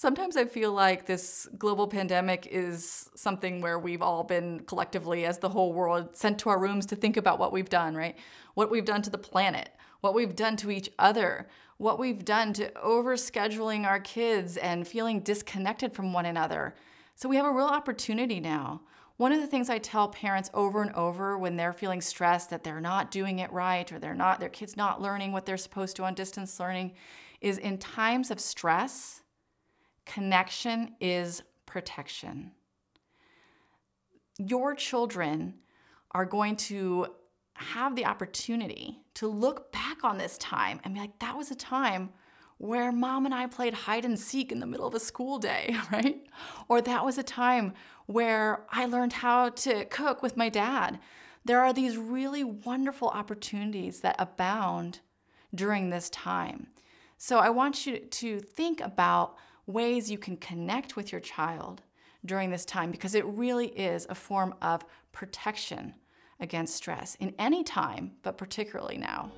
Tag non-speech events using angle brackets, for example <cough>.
Sometimes I feel like this global pandemic is something where we've all been collectively, as the whole world, sent to our rooms to think about what we've done, right? What we've done to the planet, what we've done to each other, what we've done to overscheduling our kids and feeling disconnected from one another. So we have a real opportunity now. One of the things I tell parents over and over when they're feeling stressed that they're not doing it right or they're not their kids not learning what they're supposed to on distance learning is in times of stress, Connection is protection. Your children are going to have the opportunity to look back on this time and be like, that was a time where mom and I played hide and seek in the middle of a school day, <laughs> right? Or that was a time where I learned how to cook with my dad. There are these really wonderful opportunities that abound during this time. So I want you to think about ways you can connect with your child during this time because it really is a form of protection against stress in any time, but particularly now.